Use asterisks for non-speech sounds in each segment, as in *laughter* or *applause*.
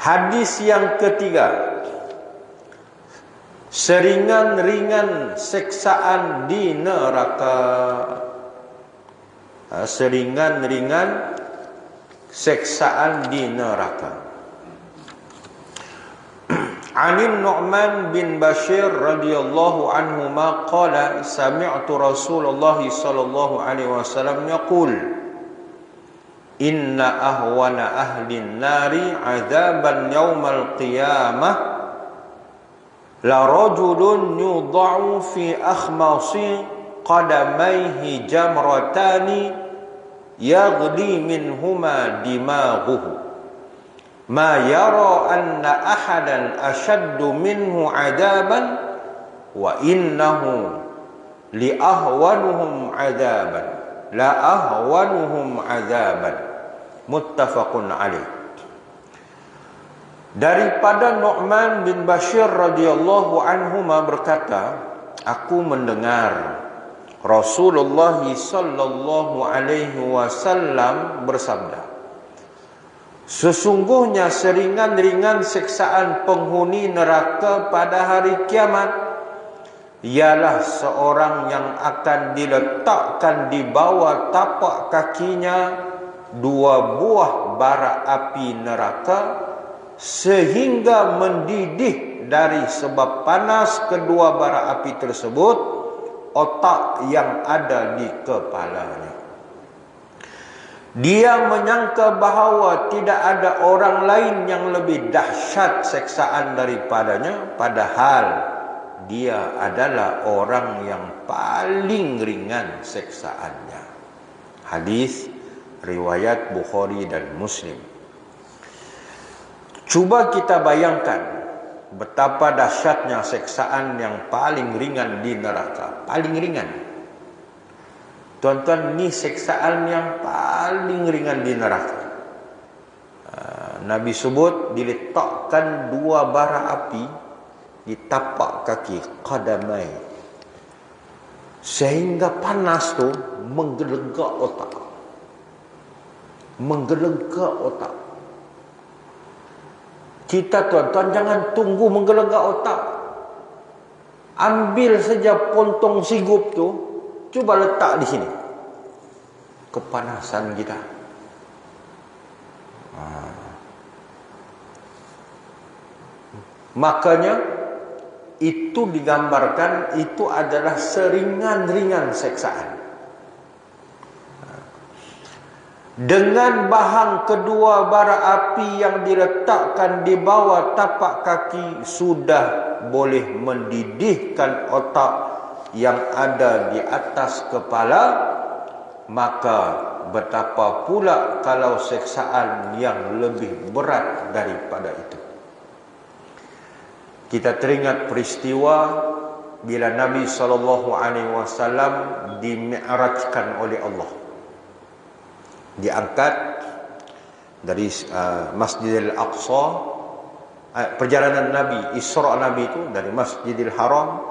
Hadis yang ketiga. Seringan-ringan seksaan di neraka. Ha, Seringan-ringan seksaan di neraka. *clears throat* Anin Nu'man bin Bashir radhiyallahu anhu ma qala sami'tu Rasulullah sallallahu alaihi wasallam yaqul Inna ahwana ahli nari azaban yawmal qiyamah La rajulun yudha'u fi akhmasi qadamayhi jamratani Yaghli minhuma dimaghuhu Ma yara anna ahadan ashaddu minhu azaban Wa innahu li ahwanuhum azaban la ahwanuhum azaban. Muttafaqun alaih. Daripada Nu'man bin Bashir radhiyallahu anhu berkata aku mendengar Rasulullah sallallahu alaihi wasallam bersabda Sesungguhnya seringan-ringan seksaan penghuni neraka pada hari kiamat ialah seorang yang akan diletakkan di bawah tapak kakinya dua buah bara api neraka sehingga mendidih dari sebab panas kedua bara api tersebut otak yang ada di kepalanya. Dia menyangka bahawa tidak ada orang lain yang lebih dahsyat seksaan daripadanya padahal dia adalah orang yang paling ringan seksaannya. Hadis riwayat Bukhari dan Muslim. Cuba kita bayangkan betapa dahsyatnya seksaan yang paling ringan di neraka. Paling ringan. Tuan-tuan, ni seksaan yang paling ringan di neraka. Ah, Nabi sebut diletakkan dua bara api di tapak kaki qadamai sehingga panas tu menggelegak otak. Menggelegak otak. Kita tuan-tuan jangan tunggu menggelegak otak. Ambil saja pontong sigup tu cuba letak di sini. Kepanasan kita. Ha. makanya itu digambarkan itu adalah seringan-ringan seksaan. Dengan bahan kedua bara api yang diletakkan di bawah tapak kaki sudah boleh mendidihkan otak yang ada di atas kepala maka betapa pula kalau seksaan yang lebih berat daripada itu kita teringat peristiwa bila Nabi sallallahu alaihi wasallam dimi'rajkan oleh Allah. Diangkat dari uh, Masjidil Aqsa uh, perjalanan Nabi Isra Nabi itu dari Masjidil Haram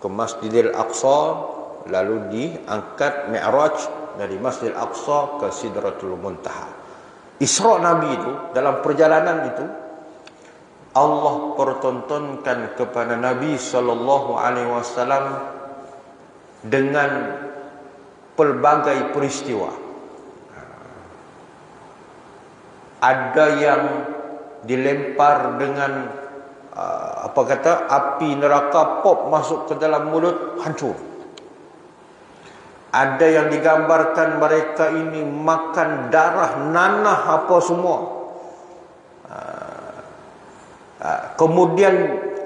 ke Masjidil Aqsa lalu diangkat Mi'raj dari Masjidil Aqsa ke Sidratul Muntaha. Isra Nabi itu dalam perjalanan itu Allah pertontonkan kepada Nabi sallallahu alaihi wasallam dengan pelbagai peristiwa. Ada yang dilempar dengan uh, apa kata api neraka pop masuk ke dalam mulut hancur. Ada yang digambarkan mereka ini makan darah nanah apa semua kemudian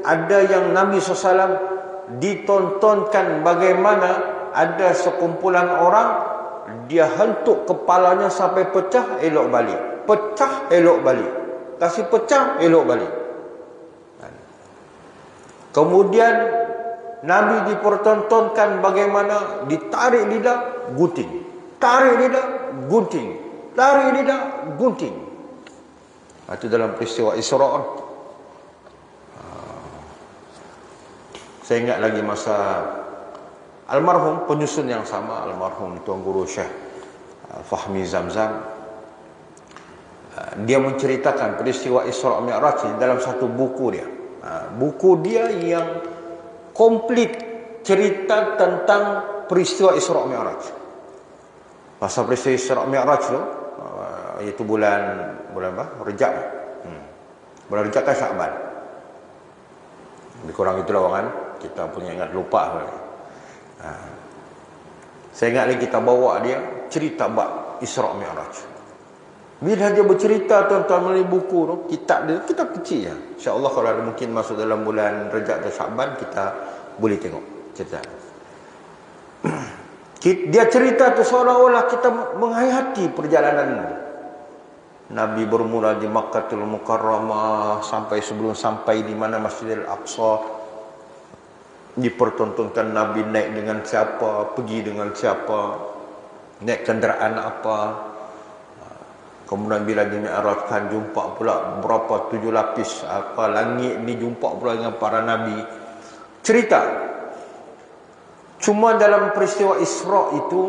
ada yang Nabi SAW ditontonkan bagaimana ada sekumpulan orang dia hentuk kepalanya sampai pecah elok balik. Pecah elok balik. Kasih pecah elok balik. Kemudian Nabi dipertontonkan bagaimana ditarik lidah gunting. Tarik lidah gunting. Tarik lidah gunting. Itu dalam peristiwa Isra'ah Saya ingat lagi masa almarhum penyusun yang sama almarhum Tuan Guru Syekh uh, Fahmi Zamzam uh, dia menceritakan peristiwa Isra Mi'raj dalam satu buku dia. Uh, buku dia yang komplit cerita tentang peristiwa Isra Mi'raj. Pasal peristiwa Isra Mi'raj tu iaitu bulan bulan apa? Rejab. Hmm. Bulan Rejab kan Syaban. Lebih kurang itulah orang kan. Kita punya ingat lupa. Ha. Saya ingat lagi kita bawa dia cerita bab Isra Mi'raj. Bila dia bercerita tentang melalui buku tu, kitab dia, kita kecil ya. Insya-Allah kalau ada mungkin masuk dalam bulan Rejab atau Syaban kita boleh tengok cerita. *clears throat* Dia cerita tu seolah-olah kita menghayati perjalanan Nabi bermula di Makkahul Mukarramah sampai sebelum sampai di mana Masjidil Aqsa dipertontonkan Nabi naik dengan siapa, pergi dengan siapa, naik kenderaan apa. Kemudian bila dimi'rajkan jumpa pula berapa tujuh lapis apa langit ni jumpa pula dengan para nabi. Cerita. Cuma dalam peristiwa Isra itu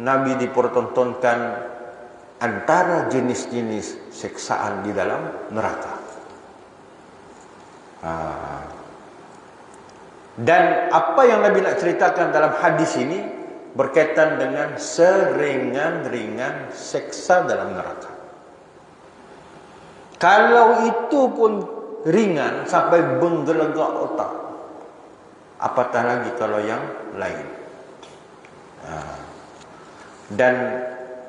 Nabi dipertontonkan antara jenis-jenis seksaan di dalam neraka. Ha. Dan apa yang Nabi nak ceritakan dalam hadis ini berkaitan dengan seringan-ringan seksa dalam neraka. Kalau itu pun ringan sampai menggelegak otak. Apatah lagi kalau yang lain. Ha. Dan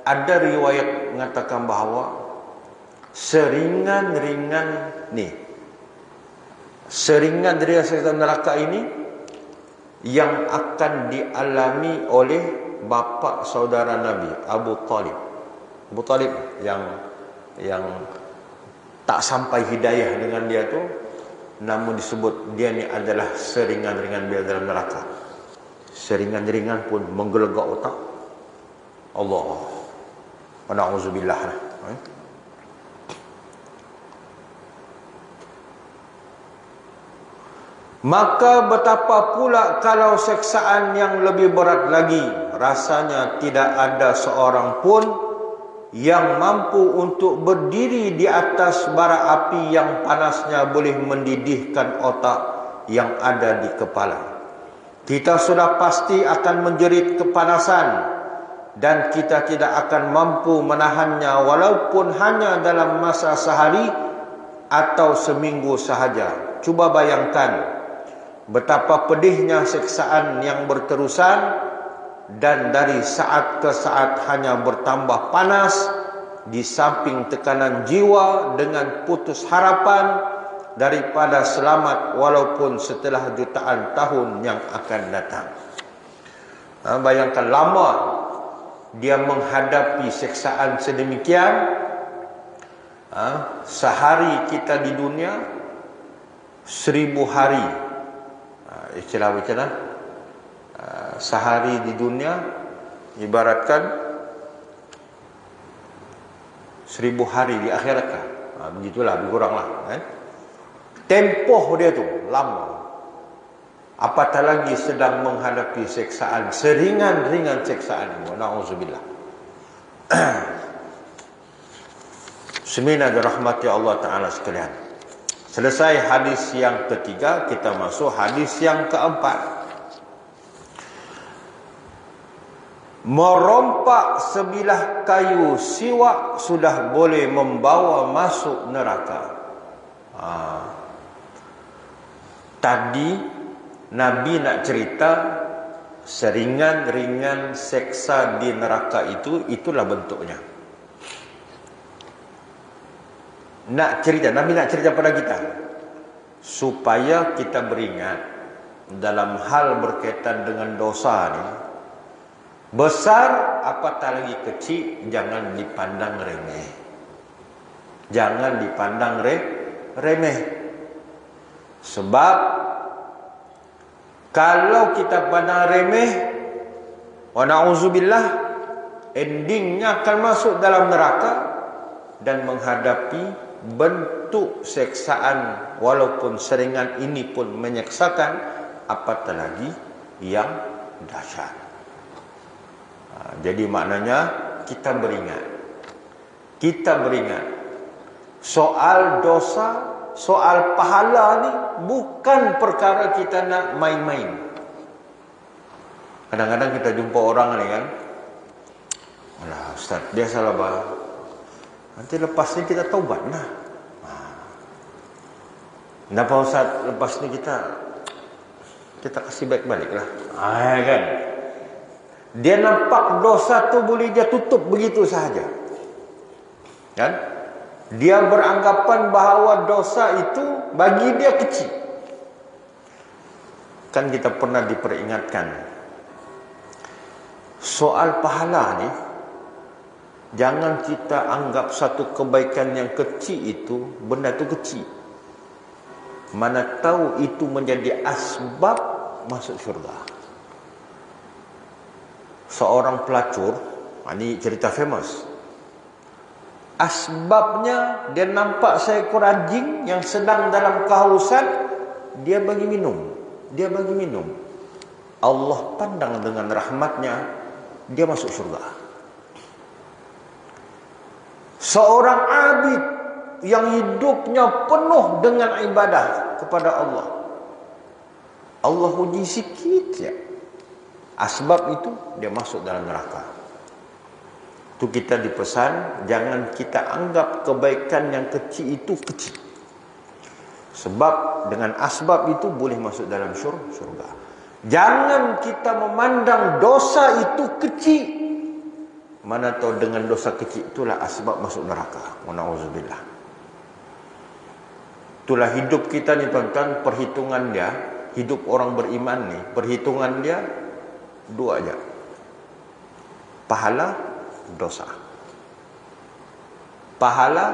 ada riwayat mengatakan bahawa seringan-ringan ni seringan-ringan setan neraka ini yang akan dialami oleh bapa saudara Nabi Abu Talib. Abu Talib yang yang tak sampai hidayah dengan dia tu namun disebut dia ni adalah seringan-ringan dia dalam neraka. Seringan-ringan pun menggelegak otak. Allah wa na'udzubillah. Eh? Maka betapa pula kalau seksaan yang lebih berat lagi Rasanya tidak ada seorang pun Yang mampu untuk berdiri di atas bara api yang panasnya boleh mendidihkan otak yang ada di kepala. Kita sudah pasti akan menjerit kepanasan dan kita tidak akan mampu menahannya walaupun hanya dalam masa sehari atau seminggu sahaja. Cuba bayangkan betapa pedihnya seksaan yang berterusan dan dari saat ke saat hanya bertambah panas di samping tekanan jiwa dengan putus harapan daripada selamat walaupun setelah jutaan tahun yang akan datang. Ha, bayangkan lama dia menghadapi seksaan sedemikian ha, sehari kita di dunia seribu hari. Ha, istilah macam mana? Ha, sehari di dunia ibaratkan seribu hari di akhirat ha, begitulah lebih kurang lah eh? tempoh dia tu lama apatah lagi sedang menghadapi seksaan seringan-ringan seksaan na'udzubillah. *clears throat* Semina dirahmati Allah Ta'ala sekalian. Selesai hadis yang ketiga kita masuk hadis yang keempat. Merompak sebilah kayu siwak sudah boleh membawa masuk neraka. Ha. tadi Nabi nak cerita seringan-ringan seksa di neraka itu itulah bentuknya. Nak cerita, Nabi nak cerita pada kita supaya kita beringat dalam hal berkaitan dengan dosa ni besar apatah lagi kecil jangan dipandang remeh. Jangan dipandang re remeh. Sebab kalau kita pandang remeh wa na'udzubillah endingnya akan masuk dalam neraka dan menghadapi bentuk seksaan walaupun seringan ini pun menyeksakan apatah lagi yang dahsyat. Ha, jadi maknanya kita beringat kita beringat soal dosa soal pahala ni bukan perkara kita nak main-main kadang-kadang kita jumpa orang ni kan Alah Ustaz, biasalah bah. Nanti lepas ni kita taubat lah. Kenapa Ustaz lepas ni kita kita kasih baik balik lah. Ah, kan? Dia nampak dosa tu boleh dia tutup begitu sahaja. Kan? Dia beranggapan bahawa dosa itu bagi dia kecil. Kan kita pernah diperingatkan. Soal pahala ni, Jangan kita anggap satu kebaikan yang kecil itu benda itu kecil. Mana tahu itu menjadi asbab masuk syurga. Seorang pelacur, ini cerita famous. Asbabnya dia nampak seekor anjing yang sedang dalam kehausan, dia bagi minum. Dia bagi minum. Allah pandang dengan rahmatnya, dia masuk syurga. Seorang abid yang hidupnya penuh dengan ibadah kepada Allah. Allah uji sikit ya. Asbab itu dia masuk dalam neraka. Itu kita dipesan jangan kita anggap kebaikan yang kecil itu kecil. Sebab dengan asbab itu boleh masuk dalam syurga. Jangan kita memandang dosa itu kecil mana tahu dengan dosa kecil itulah asbab masuk neraka. Nauzubillah. Itulah hidup kita ni tuan-tuan, perhitungan dia, hidup orang beriman ni, perhitungan dia dua aja. Pahala, dosa. Pahala,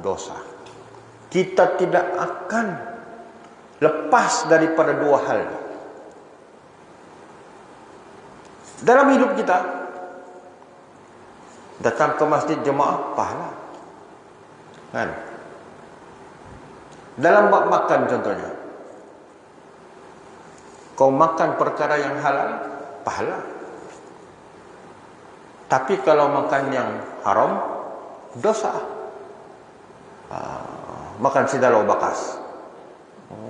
dosa. Kita tidak akan lepas daripada dua hal. Dalam hidup kita, Datang ke masjid jemaah pahala. Kan? Dalam bab makan contohnya. Kau makan perkara yang halal, pahala. Tapi kalau makan yang haram, dosa. Uh, makan sidalau bakas.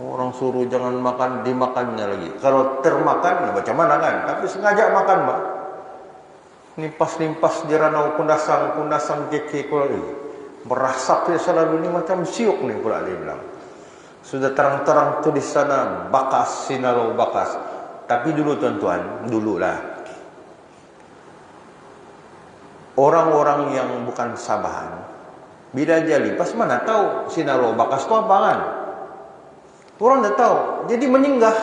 Orang suruh jangan makan, dimakannya lagi. Kalau termakan, macam mana kan? Tapi sengaja makan, Pak nimpas-nimpas di ranau kundasang-kundasang keke pula ni. Merasap dia selalu ni macam siuk ni pula dia bilang. Sudah terang-terang tu di sana bakas, sinarau bakas. Tapi dulu tuan-tuan, dululah. Orang-orang yang bukan sabahan, bila dia lipas mana tahu sinarau bakas tu apa kan? Orang dah tahu. Jadi menyenggah.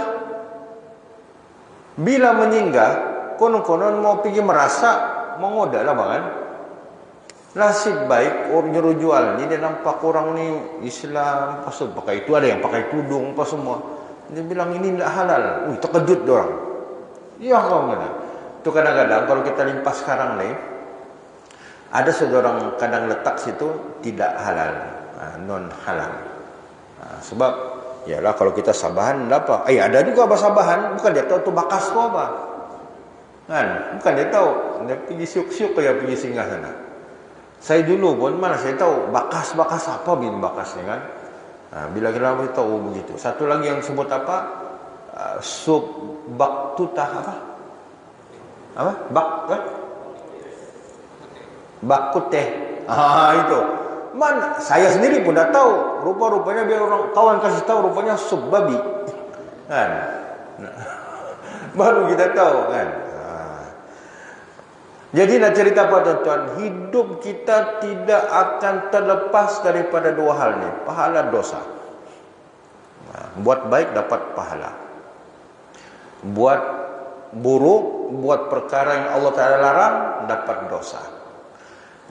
Bila menyenggah, konon-konon mau pergi merasa mengoda lah kan nasib baik orang nyuruh jual ni dia nampak orang ni Islam pasal pakai itu ada yang pakai tudung apa semua dia bilang ini tidak halal Ui, terkejut dia orang ya kau mana itu kadang-kadang kalau kita limpas sekarang ni ada seorang kadang letak situ tidak halal ha, non halal ha, sebab yalah kalau kita sabahan apa eh ada juga bahasa sabahan bukan dia tahu tu bakas tu apa Kan? Bukan dia tahu. Dia pergi siuk-siuk dia pergi singgah sana. Saya dulu pun mana saya tahu bakas-bakas apa bin ni kan. Ha, bila kita tahu begitu. Satu lagi yang sebut apa? Uh, sup bak tutah apa? Apa? Bak kan? Bak kuteh. Ah *laughs* itu. Man, saya sendiri pun dah tahu. Rupa-rupanya biar orang kawan kasih tahu rupanya sup babi. *laughs* Kan? *laughs* Baru kita tahu kan. Jadi nak cerita apa tuan-tuan? Hidup kita tidak akan terlepas daripada dua hal ni. Pahala dosa. Buat baik dapat pahala. Buat buruk, buat perkara yang Allah Ta'ala larang, dapat dosa.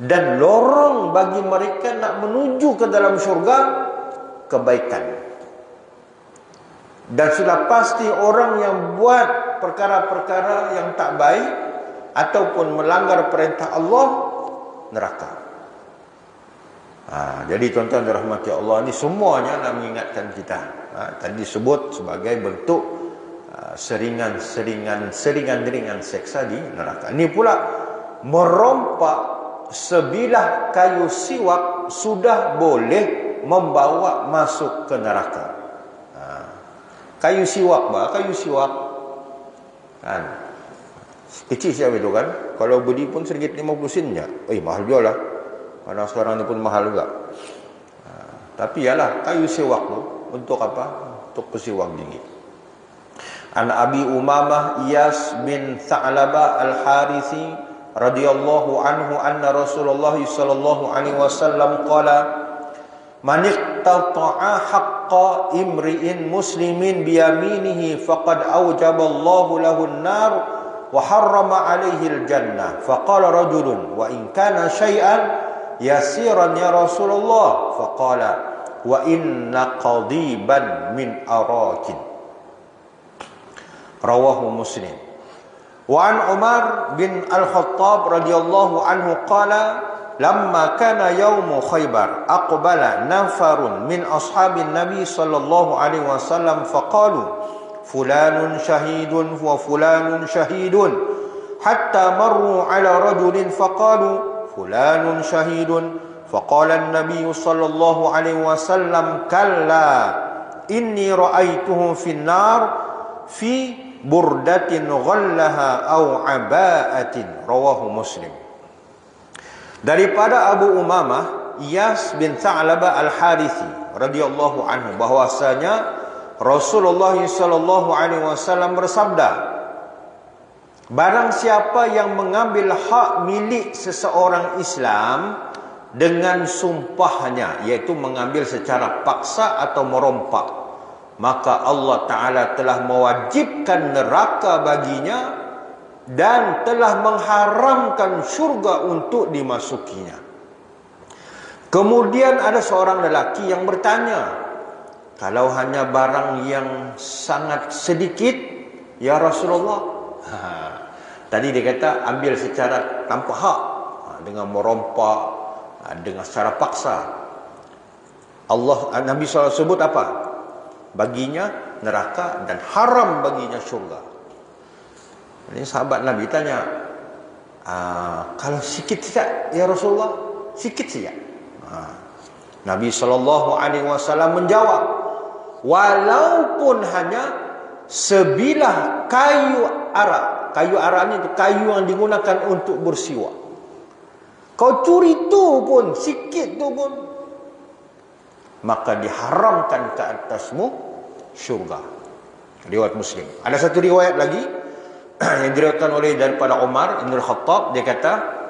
Dan lorong bagi mereka nak menuju ke dalam syurga, kebaikan. Dan sudah pasti orang yang buat perkara-perkara yang tak baik, ataupun melanggar perintah Allah neraka. Ha, jadi tuan-tuan dirahmati Allah ni semuanya nak mengingatkan kita. Ha, tadi disebut sebagai bentuk ha, seringan-seringan seringan-seringan seksa di neraka. Ini pula merompak sebilah kayu siwak sudah boleh membawa masuk ke neraka. Ha. Kayu siwak bah, kayu siwak. Kan? Kecil siapa itu kan? Kalau beli pun sedikit 50 sen je. Eh mahal jual lah. Karena sekarang ni pun mahal juga. Ha. Tapi yalah kayu siwak tu untuk apa? Untuk kesiwak dingin. An Abi Umamah Iyas bin Tha'laba Al-Harithi radhiyallahu anhu anna Rasulullah sallallahu alaihi wasallam qala Man iqtata'a haqqa imri'in muslimin bi yaminihi faqad awjaba Allah lahu an-nar wa harrama 'alaihi al-jannah. Faqala rajulun wa in kana shay'an yasiran ya Rasulullah. Faqala wa inna qadiban min arakin rawahu muslim وعن عمر بن الخطاب رضي الله عنه قال لما كان يوم خيبر أقبل نفر من أصحاب النبي صلى الله عليه وسلم فقالوا فلان شهيد وفلان شهيد حتى مروا على رجل فقالوا فلان شهيد فقال النبي صلى الله عليه وسلم كلا إني رأيته في النار في burdatin ghallaha au aba'atin. Rawahu muslim. Daripada Abu Umamah Iyas bin Sa'laba Al-Harithi radhiyallahu anhu bahwasanya Rasulullah sallallahu alaihi wasallam bersabda Barang siapa yang mengambil hak milik seseorang Islam dengan sumpahnya iaitu mengambil secara paksa atau merompak maka Allah Ta'ala telah mewajibkan neraka baginya dan telah mengharamkan syurga untuk dimasukinya. Kemudian ada seorang lelaki yang bertanya, kalau hanya barang yang sangat sedikit, ya Rasulullah. Ha, tadi dia kata ambil secara tanpa hak, ha, dengan merompak, ha, dengan secara paksa. Allah Nabi SAW sebut apa? Baginya neraka dan haram baginya syurga. Ini sahabat Nabi tanya, ah, kalau sikit saja ya Rasulullah, sikit saja. Ah. Nabi sallallahu alaihi wasallam menjawab, walaupun hanya sebilah kayu ara. Kayu ara ini kayu yang digunakan untuk bersiwak. Kau curi tu pun sikit tu pun maka diharamkan ke atasmu syurga. Riwayat Muslim. Ada satu riwayat lagi *clears throat* yang diriwayatkan oleh daripada Umar bin Khattab dia kata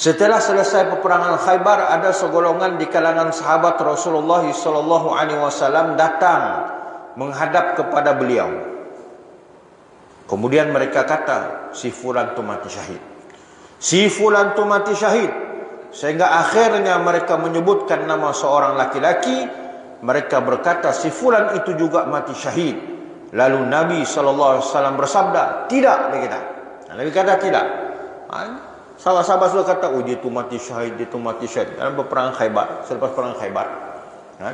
setelah selesai peperangan Khaybar ada segolongan di kalangan sahabat Rasulullah sallallahu alaihi wasallam datang menghadap kepada beliau. Kemudian mereka kata si fulan tu mati syahid. Si fulan tu mati syahid. Sehingga akhirnya mereka menyebutkan nama seorang laki-laki. Mereka berkata si fulan itu juga mati syahid. Lalu Nabi SAW bersabda, tidak. Kata. Nabi kata tidak. Ha? Sahabat-sahabat sudah kata, oh dia itu mati syahid, dia itu mati syahid. Dalam perang khaybar, selepas perang khaybar. Ha?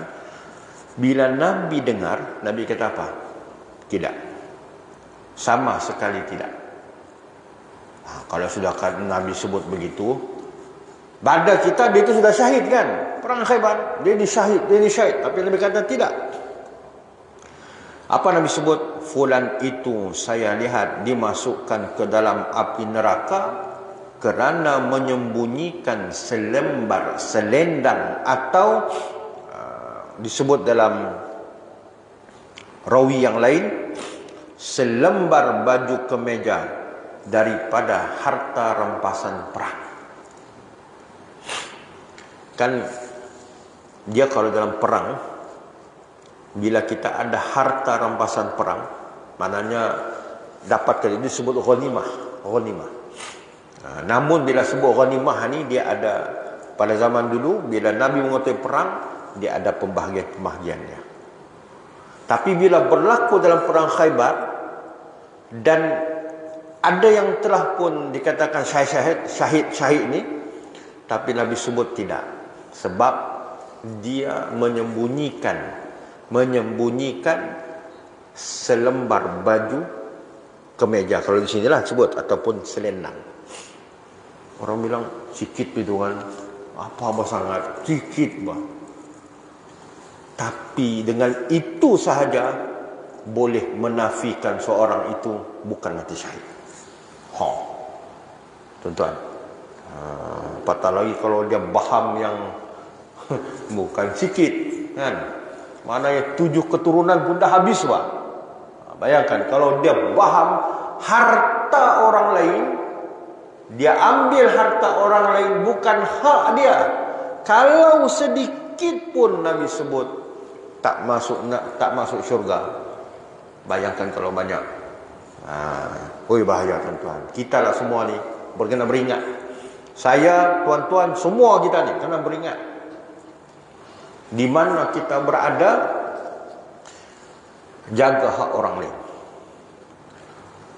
Bila Nabi dengar, Nabi kata apa? Tidak. Sama sekali tidak. Ha, kalau sudah Nabi sebut begitu, pada kita dia itu sudah syahid kan? Perang Khaybar, dia ini syahid, dia ini syahid. Tapi Nabi kata tidak. Apa Nabi sebut? Fulan itu saya lihat dimasukkan ke dalam api neraka kerana menyembunyikan selembar, selendang atau uh, disebut dalam rawi yang lain selembar baju kemeja daripada harta rampasan perang kan dia kalau dalam perang bila kita ada harta rampasan perang maknanya dapat kali ini disebut ghanimah ghanimah. Ha, namun bila sebut ghanimah ni dia ada pada zaman dulu bila nabi mengutus perang dia ada pembahagian-pembahagiannya. Tapi bila berlaku dalam perang Khaybar dan ada yang telah pun dikatakan syahid syahid syahid ni tapi nabi sebut tidak sebab dia menyembunyikan menyembunyikan selembar baju kemeja kalau di sinilah sebut ataupun selendang Orang bilang sikit itu kan. Apa apa sangat? Sikit bah. Tapi dengan itu sahaja boleh menafikan seorang itu bukan mati syahid. Ha. Tuan-tuan. Ha, patah lagi kalau dia baham yang *laughs* bukan sikit kan. Mana ya tujuh keturunan pun dah habis. Ha, bayangkan kalau dia baham harta orang lain dia ambil harta orang lain bukan hak dia. Kalau sedikit pun Nabi sebut tak masuk tak masuk syurga. Bayangkan kalau banyak. Ha, oi bahaya tuan-tuan. Kita lah semua ni berkena beringat. Saya, tuan-tuan, semua kita ni kena beringat. Di mana kita berada jaga hak orang lain.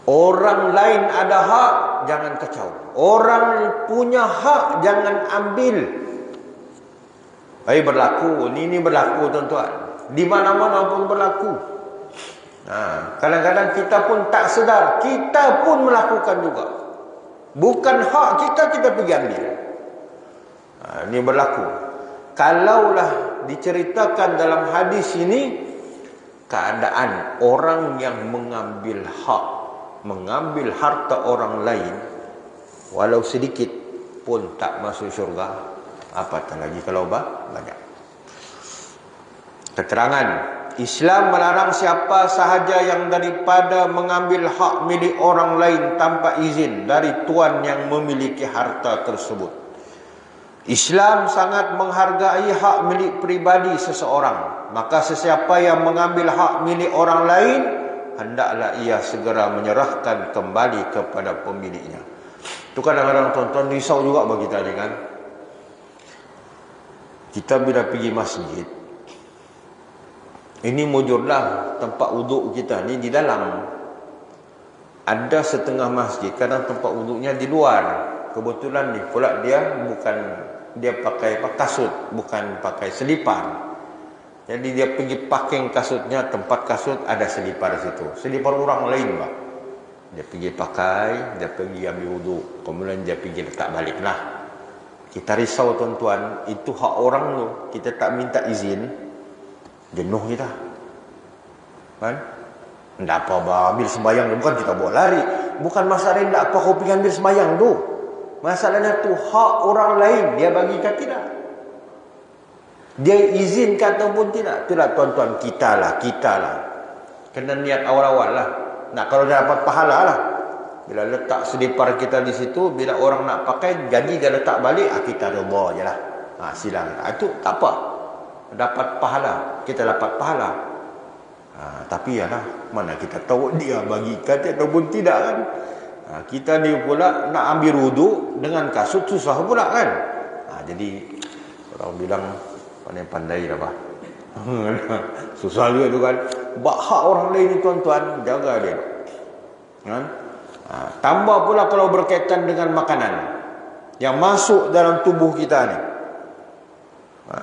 Orang lain ada hak, jangan kacau. Orang punya hak, jangan ambil. Baik berlaku, ini, ini berlaku tuan-tuan. Di mana-mana pun berlaku. Ha, kadang-kadang ha, kita pun tak sedar, kita pun melakukan juga. Bukan hak kita, kita pergi ambil. Ha, ini berlaku. Kalaulah diceritakan dalam hadis ini, keadaan orang yang mengambil hak mengambil harta orang lain walau sedikit pun tak masuk syurga apatah lagi kalau bah, banyak. Keterangan Islam melarang siapa sahaja yang daripada mengambil hak milik orang lain tanpa izin dari tuan yang memiliki harta tersebut Islam sangat menghargai hak milik pribadi seseorang maka sesiapa yang mengambil hak milik orang lain hendaklah ia segera menyerahkan kembali kepada pemiliknya. Itu kadang-kadang tuan-tuan risau juga bagi kita ni kan. Kita bila pergi masjid, ini mujurlah tempat wuduk kita ni di dalam. Ada setengah masjid, kadang tempat wuduknya di luar. Kebetulan ni pula dia bukan dia pakai kasut, bukan pakai selipar. Jadi dia pergi parking kasutnya, tempat kasut ada selipar di situ. Selipar orang lain, Pak. Dia pergi pakai, dia pergi ambil wudhu. Kemudian dia pergi letak balik. Nah, kita risau tuan-tuan, itu hak orang tu. Kita tak minta izin, jenuh kita. Kan? Tidak apa-apa, ambil sembahyang. Bukan kita bawa lari. Bukan masalah tidak apa kau pergi ambil sembahyang tu. Masalahnya tu hak orang lain, dia bagi kita tidak. Dia izinkan ataupun tidak. Itulah tuan-tuan kita lah. Kita lah. Kena niat awal-awal lah. Nak kalau dia dapat pahala lah. Bila letak selipar kita di situ. Bila orang nak pakai. Jadi dia letak balik. Ah, kita bawa je lah. Ha, silang. Ha, itu tak apa. Dapat pahala. Kita dapat pahala. Ha, tapi ya lah. Mana kita tahu dia bagi kata ataupun tidak kan. Ha, kita ni pula nak ambil wuduk dengan kasut susah pula kan. Ha, jadi orang bilang pandai-pandai lah bah. *laughs* Susah juga tu kan. Bak hak orang lain ni tuan-tuan, jaga dia. Kan? Ha, tambah pula kalau berkaitan dengan makanan yang masuk dalam tubuh kita ni. Ha,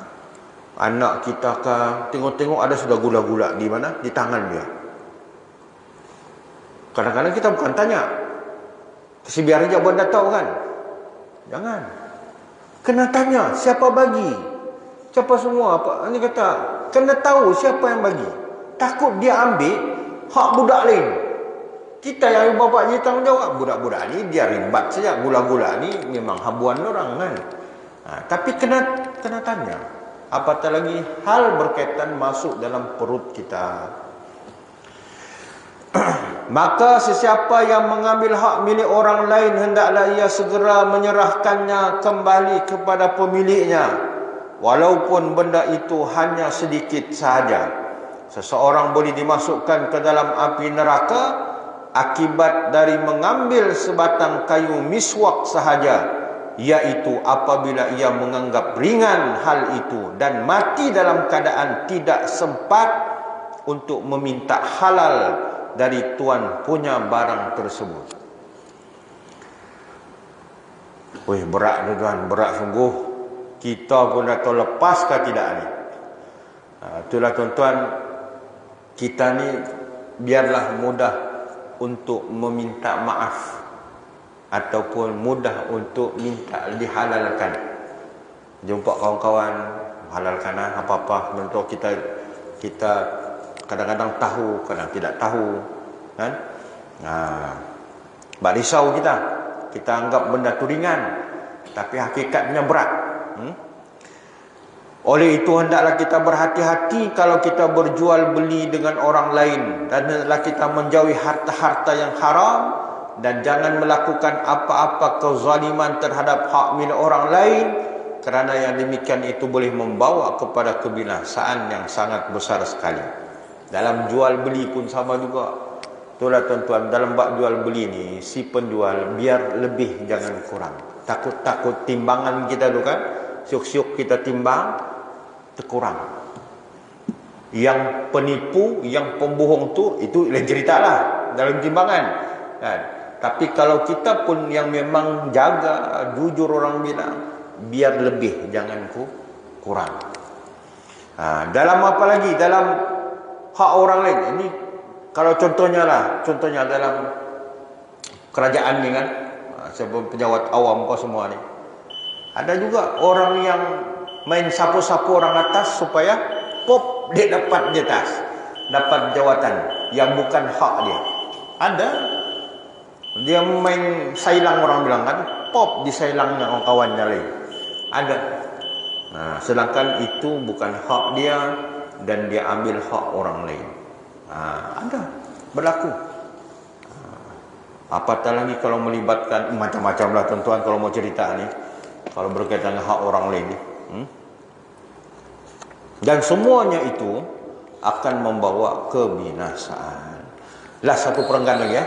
anak kita kan tengok-tengok ada sudah gula-gula di mana? Di tangan dia. Kadang-kadang kita bukan tanya. Kasi biar aja buat dah tahu kan. Jangan. Kena tanya siapa bagi. Siapa semua apa ini kata kena tahu siapa yang bagi. Takut dia ambil hak budak lain. Kita yang bapak ni tanggungjawab budak-budak ni dia rimbat saja gula-gula ni memang habuan orang kan. Ha, tapi kena kena tanya. Apatah lagi hal berkaitan masuk dalam perut kita. *clears throat* Maka sesiapa yang mengambil hak milik orang lain hendaklah ia segera menyerahkannya kembali kepada pemiliknya. Walaupun benda itu hanya sedikit sahaja. Seseorang boleh dimasukkan ke dalam api neraka akibat dari mengambil sebatang kayu miswak sahaja iaitu apabila ia menganggap ringan hal itu dan mati dalam keadaan tidak sempat untuk meminta halal dari tuan punya barang tersebut. Wih berat tuan, berat sungguh kita pun dah tahu lepas ke tidak ni. Ha, itulah tuan-tuan, kita ni biarlah mudah untuk meminta maaf. ataupun mudah untuk minta dihalalkan jumpa kawan-kawan halalkan lah apa-apa bentuk kita kita kadang-kadang tahu kadang tidak tahu kan? Ha. risau kita. Kita anggap benda tu ringan tapi hakikatnya berat hmm? oleh itu hendaklah kita berhati-hati kalau kita berjual beli dengan orang lain. Dan hendaklah kita menjauhi harta-harta yang haram dan jangan melakukan apa-apa kezaliman terhadap hak milik orang lain. Kerana yang demikian itu boleh membawa kepada kebinasaan yang sangat besar sekali dalam jual beli pun sama juga itulah tuan-tuan dalam bab jual beli ni si penjual biar lebih jangan kurang takut-takut timbangan kita tu kan syuk-syuk kita timbang terkurang yang penipu yang pembohong tu itu lain cerita lah dalam timbangan kan tapi kalau kita pun yang memang jaga, jujur orang bilang, biar lebih, jangan ku kurang. Ha, dalam apa lagi? Dalam hak orang lain. Ini kalau contohnya lah, contohnya dalam kerajaan ni kan, ha, sebelum pejabat awam kau semua ni. Ada juga orang yang main sapu-sapu orang atas supaya pop dia dapat di atas. Dapat jawatan yang bukan hak dia. Ada dia main sailang orang bilang kan, pop di sailangnya orang kawannya lain. Ada. Nah, sedangkan itu bukan hak dia dan dia ambil hak orang lain. Nah, ada berlaku. Apatah lagi kalau melibatkan macam-macam lah tuan-tuan kalau mau cerita ni. Kalau berkaitan dengan hak orang lain ni. Hmm? Dan semuanya itu akan membawa kebinasaan. Lah satu perenggan lagi ya.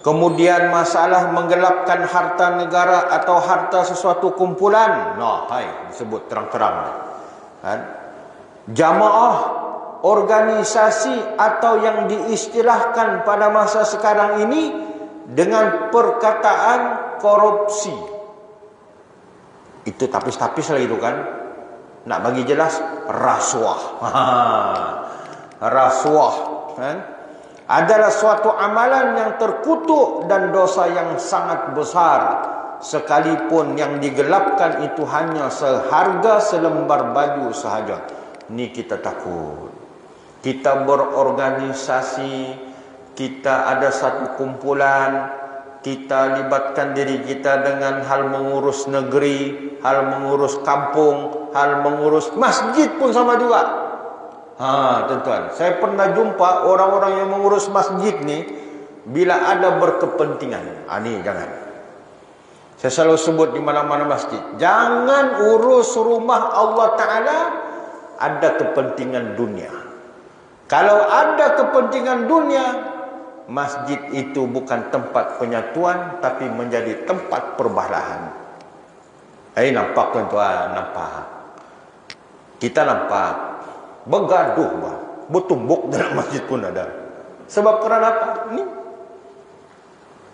Kemudian masalah menggelapkan harta negara atau harta sesuatu kumpulan. Nah, hai disebut terang-terang. Kan? Jamaah organisasi atau yang diistilahkan pada masa sekarang ini dengan perkataan korupsi. Itu tapis-tapis lah itu kan. Nak bagi jelas rasuah. *laughs* rasuah kan? adalah suatu amalan yang terkutuk dan dosa yang sangat besar sekalipun yang digelapkan itu hanya seharga selembar baju sahaja ni kita takut kita berorganisasi kita ada satu kumpulan kita libatkan diri kita dengan hal mengurus negeri hal mengurus kampung hal mengurus masjid pun sama juga Ha, tuan-tuan, saya pernah jumpa orang-orang yang mengurus masjid ni bila ada berkepentingan. Ha, ni jangan. Saya selalu sebut di mana-mana masjid, jangan urus rumah Allah Taala ada kepentingan dunia. Kalau ada kepentingan dunia, masjid itu bukan tempat penyatuan tapi menjadi tempat perbalahan. Eh nampak tuan-tuan, nampak. Kita nampak bergaduh bah. bertumbuk dalam masjid pun ada sebab kerana apa ni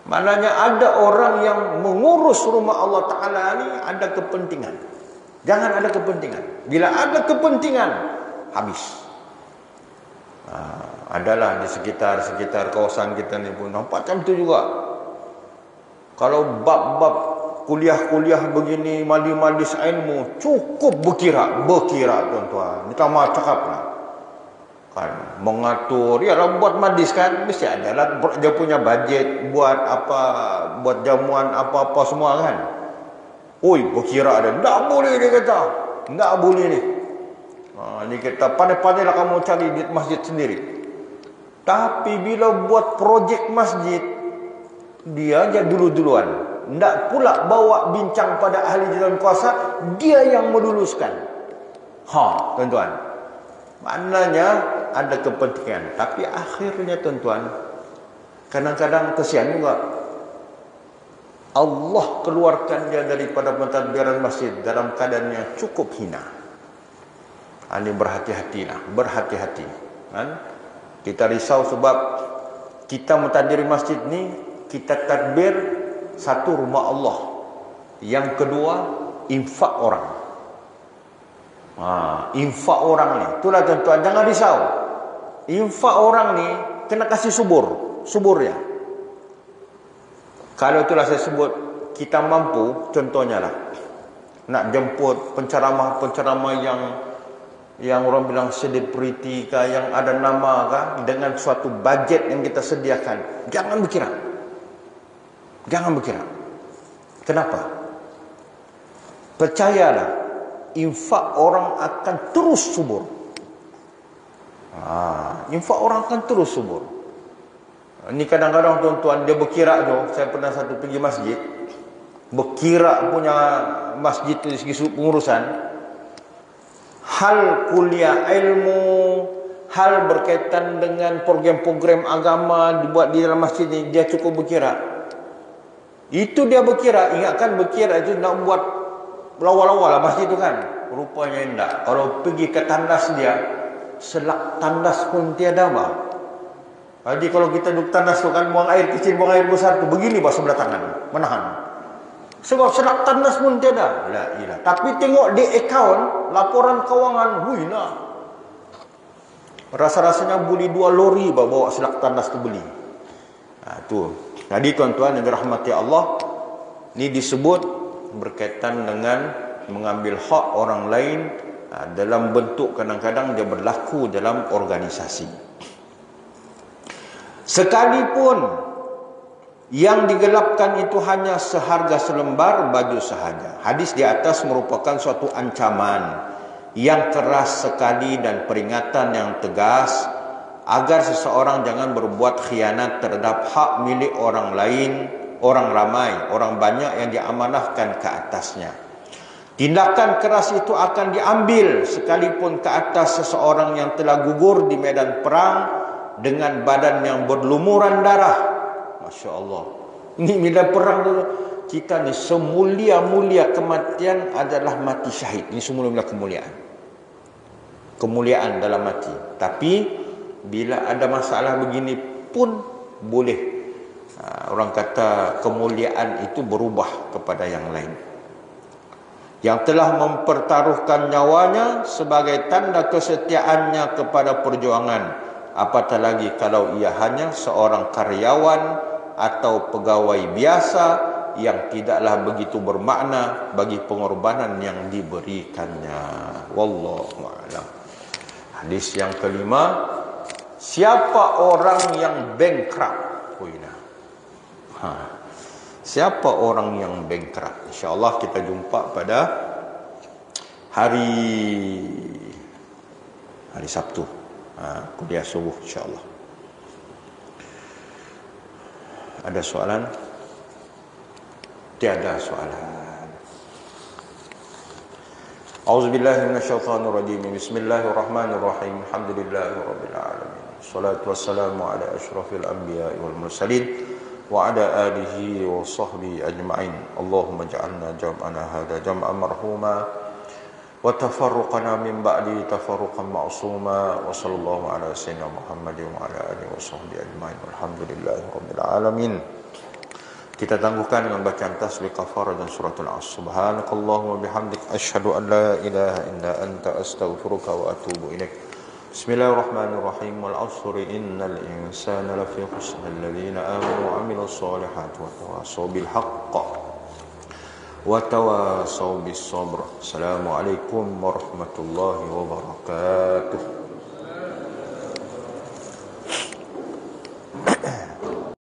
maknanya ada orang yang mengurus rumah Allah Ta'ala ni ada kepentingan jangan ada kepentingan. Bila ada kepentingan habis. Ha, adalah di sekitar-sekitar kawasan kita ni pun. Nampak macam tu juga. Kalau bab-bab kuliah-kuliah begini majlis-majlis ilmu cukup berkira berkira tuan-tuan. Kita mau cakap lah. Kan mengatur. Ya buat majlis kan mesti ada lah. Dia punya budget buat apa buat jamuan apa-apa semua kan oi berkira ada tak boleh dia kata. Tak boleh ni. Ha, ni kita pandai-pandai lah kamu cari di masjid sendiri. Tapi bila buat projek masjid dia aja dulu-duluan. Tidak pula bawa bincang pada ahli jalan kuasa dia yang meluluskan. Ha tuan-tuan. Maknanya ada kepentingan. Tapi akhirnya tuan-tuan kadang-kadang kesian juga Allah keluarkan dia daripada pentadbiran masjid dalam keadaan yang cukup hina. Ini berhati-hatilah berhati-hati. Kan? Kita risau sebab kita mentadbir masjid ni kita tadbir satu rumah Allah. Yang kedua infak orang. Ha, infak orang ni. Itulah tuan-tuan jangan risau. Infak orang ni kena kasih subur subur ya Kalau itulah saya sebut kita mampu contohnya lah nak jemput penceramah-penceramah yang yang orang bilang selebriti kah yang ada nama kah dengan suatu bajet yang kita sediakan jangan berkira. Jangan berkira. Kenapa? Percayalah infak orang akan terus subur. Ha, infak orang akan terus subur ini kadang-kadang tuan-tuan dia berkira tu. Saya pernah satu pergi masjid. Berkira punya masjid dari segi pengurusan. Hal kuliah ilmu hal berkaitan dengan program-program agama dibuat di dalam masjid ini dia cukup berkira itu dia berkira ingatkan berkira itu nak buat lawa-lawa lah masjid itu kan. Rupanya tidak kalau pergi ke tandas dia selak tandas pun tiada bah. Jadi kalau kita duduk tandas tu kan buang air kecil buang air besar tu begini bah sebelah tangan menahan sebab selak tandas pun tiada. La ilah. Tapi tengok di akaun laporan kewangan, hui. Rasa-rasanya beli dua lori bawa selak tandas tu beli. Ha, tu. Jadi tuan-tuan yang dirahmati Allah, ni disebut berkaitan dengan mengambil hak orang lain ha, dalam bentuk kadang-kadang dia berlaku dalam organisasi. Sekalipun yang digelapkan itu hanya seharga selembar baju sahaja. Hadis di atas merupakan suatu ancaman yang keras sekali dan peringatan yang tegas agar seseorang jangan berbuat khianat terhadap hak milik orang lain, orang ramai, orang banyak yang diamanahkan ke atasnya. Tindakan keras itu akan diambil sekalipun ke atas seseorang yang telah gugur di medan perang dengan badan yang berlumuran darah Masya Allah. Ini bila perang dulu. Kita ni semulia-mulia kematian adalah mati syahid. Ini semula-mula kemuliaan. Kemuliaan dalam mati. Tapi bila ada masalah begini pun boleh. Ha, orang kata kemuliaan itu berubah kepada yang lain. Yang telah mempertaruhkan nyawanya sebagai tanda kesetiaannya kepada perjuangan. Apatah lagi kalau ia hanya seorang karyawan atau pegawai biasa yang tidaklah begitu bermakna bagi pengorbanan yang diberikannya. Wallahu a'lam. Hadis yang kelima, siapa orang yang bankrupt? Puina. Ha. Siapa orang yang bankrupt? Insya-Allah kita jumpa pada hari hari Sabtu. Ha, kuliah subuh insya-Allah. Ada soalan? Tiada soalan. أعوذ بالله من الشيطان الرجيم بسم الله الرحمن الرحيم الحمد لله رب العالمين الصلاة والسلام على أشرف الأنبياء والمرسلين وعلى آله وصحبه أجمعين اللهم اجعلنا جمعنا هذا جمعا مرحوما وتفرقنا من بعد تفرقا معصوما وصلى الله على سيدنا محمد وعلى اله وصحبه اجمعين والحمد لله رب العالمين kita tangguhkan dengan bacaan tasbih kafar dan suratul as subhanakallahumma bihamdik asyhadu an la ilaha illa anta astaghfiruka wa atubu ilaik bismillahirrahmanirrahim wal asri innal insana lafi khusr alladhina amanu wa amilus solihati wa tawassaw bil haqq وتواصوا بالصبر السلام عليكم ورحمة الله وبركاته